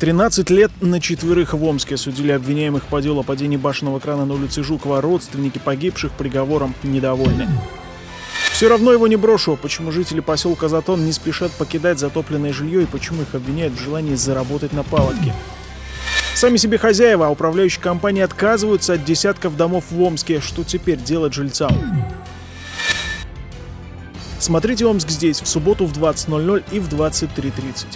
13 лет на четверых в Омске судили обвиняемых по делу о падении башенного крана на улице Жукова. Родственники погибших приговором недовольны. Все равно его не брошу. Почему жители поселка Затон не спешат покидать затопленное жилье и почему их обвиняют в желании заработать на палатке? Сами себе хозяева, а управляющие компании отказываются от десятков домов в Омске. Что теперь делать жильцам? Смотрите «Омск здесь» в субботу в 20.00 и в 23.30.